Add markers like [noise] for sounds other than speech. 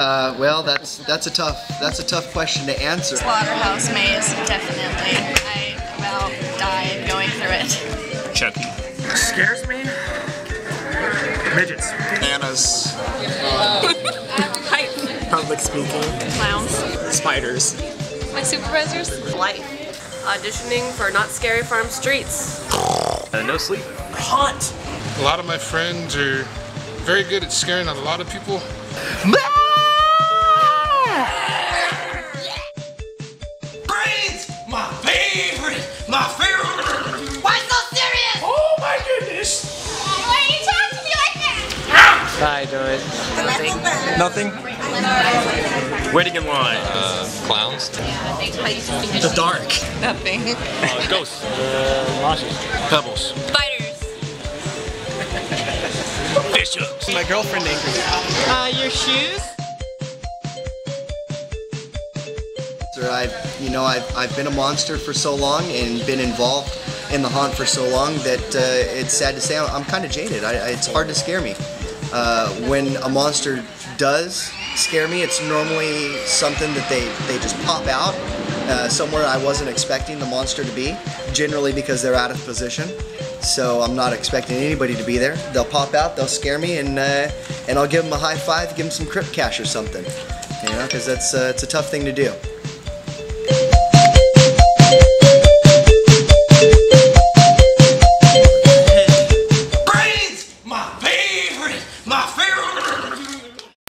Well, that's that's a tough that's a tough question to answer. Slaughterhouse maze, definitely. I about died going through it. Chucky. Scares me. Midgets. Bananas. [laughs] Public speaking. Clowns. Spiders. My supervisors? Life. Auditioning for Knott's Scary Farm Streets. Uh, no sleep. Haunt. A lot of my friends are very good at scaring a lot of people. My favorite! Why so serious? Oh my goodness! Why are you talking to me like that? Hi, doing? Nothing. Nothing. Waiting in line. Uh, clowns. The dark. Nothing. Uh, ghosts. Pebbles. Spiders. Fish hooks. My girlfriend angry. Uh, your shoes? Sir, I've you know I've, I've been a monster for so long and been involved in the haunt for so long that uh, it's sad to say I'm, I'm kind of jaded. I, I, it's hard to scare me. Uh, when a monster does scare me, it's normally something that they, they just pop out uh, somewhere I wasn't expecting the monster to be, generally because they're out of position. So I'm not expecting anybody to be there. They'll pop out, they'll scare me, and uh, and I'll give them a high five, give them some crypt cash or something. You know, because that's uh, it's a tough thing to do.